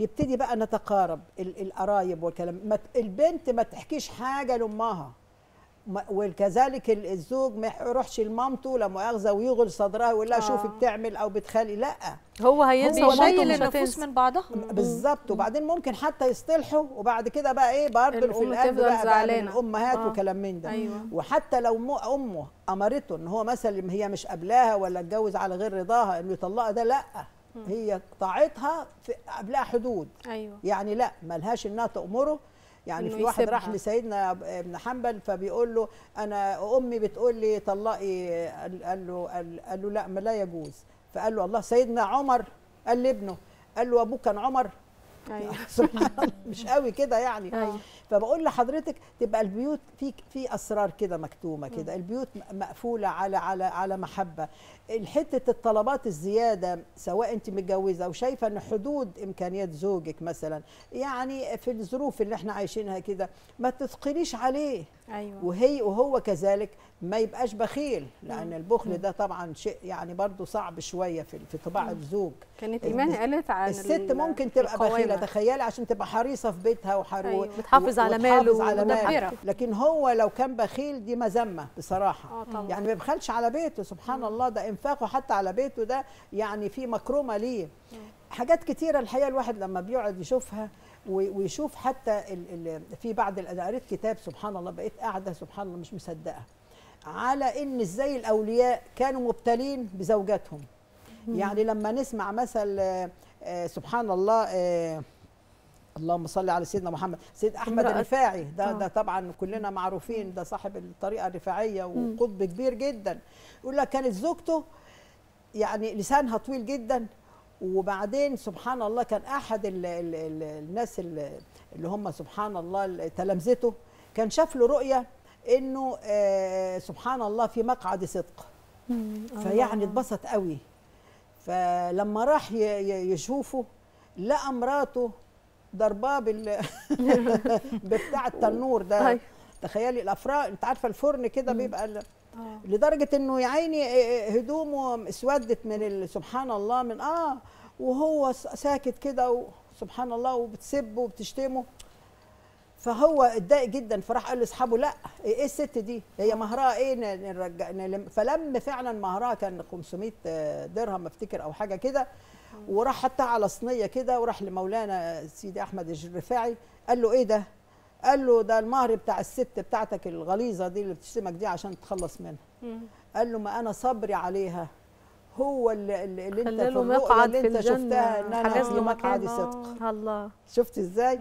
نبتدي بقى نتقارب ال- القرايب والكلام. البنت ما تحكيش حاجة لأمها. وكذلك ال- الزوج ما يروحش لمامته لا مؤاخذه ويغل صدرها ويقول لها آه. شوفي بتعمل أو بتخلي. لأ. هو هينسى مش النفوس من بعضها. بالظبط. وبعدين ممكن حتى يصطلحوا وبعد كده بقى إيه برضه تفضل بقى, بقى من. الامهات آه. وكلام من ده. أيوه. وحتى لو مو أمه أمرته إن هو مثلا هي مش قبلاها ولا اتجوز على غير رضاها إنه يطلقها ده لأ. هي طاعتها في قبلها حدود. أيوه. يعني لا ملهاش إنها تأمره. يعني في واحد راح. لسيدنا ابن حنبل فبيقول له أنا أمي بتقول لي طلقي قال له قال له لا ما لا يجوز. فقال له الله سيدنا عمر قال لابنه قال له أبوك كان عمر؟ أيوه. سبحان الله. مش قوي كده يعني. أيوة. فبقول لحضرتك تبقى البيوت في في أسرار كده مكتومة كده. البيوت مقفولة على على على محبة. الحته الطلبات الزيادة سواء أنت متجوزة أو شايفة إن حدود إمكانيات زوجك مثلا يعني في الظروف اللي إحنا عايشينها كده ما تثقليش عليه. أيوه. وهي وهو كذلك ما يبقاش بخيل لأن البخل ده طبعا شيء يعني برضو صعب شوية في في طباع الزوج. كانت إيمان قالت عن الست ال- ممكن تبقى القوامة. بخيله تخيلي عشان تبقى حريصة في بيتها وحر أيوة. بتحافظ على ماله على ماله. لكن هو لو كان بخيل دي مذمة بصراحة. آه طبعا. يعني ما يبخلش على بيته سبحان الله ده إنفاقه حتى على بيته ده يعني في مكرمه ليه. حاجات كتيرة الحقيقة الواحد لما بيقعد يشوفها ويشوف حتى ال ال في بعض قريت كتاب سبحان الله بقيت قاعدة سبحان الله مش مصدقة على إن إزاي الأولياء كانوا مبتلين بزوجاتهم. يعني لما نسمع مثل آه، آه، سبحان الله آه، اللهم صل على سيدنا محمد. سيد أحمد الرفاعي ده آه. ده طبعا كلنا معروفين ده صاحب الطريقة الرفاعية وقطب كبير جدا. يقول لك كانت زوجته يعني لسانها طويل جدا وبعدين سبحان الله كان أحد ال ال ال الناس ال- اللي هم سبحان الله ال- تلامذته كان شاف له رؤية إنه آه سبحان الله في مقعد صدق. فيعني اتبسط قوي. فلما راح يشوفه لقى مراته ضرباه بال بتاع التنور ده. تخيلي الافران انت عارفة الفرن كده بيبقى ال- آه. لدرجة إنه يا عيني هدومه اسودت من ال- سبحان الله من آه وهو ساكت كده سبحان الله وبتسب وبتشتمه فهو اتضايق جدا فراح قال لأصحابه لأ إيه الست دي هي مهرها إيه نرجع نلم فلم فعلا مهرها كان 500 درهم أفتكر أو حاجة كده وراح حطها على صينية كده وراح لمولانا سيدي أحمد الرفاعي قال له إيه ده قال له ده المهر بتاع الست بتاعتك الغليظة دي اللي بتشتمك دي عشان تخلص منها. قال له ما أنا صبري عليها هو اللي, اللي اللي أنت في اللي أنت. شفتها إن أنا حجز له مقعد. صدق الله شفت إزاي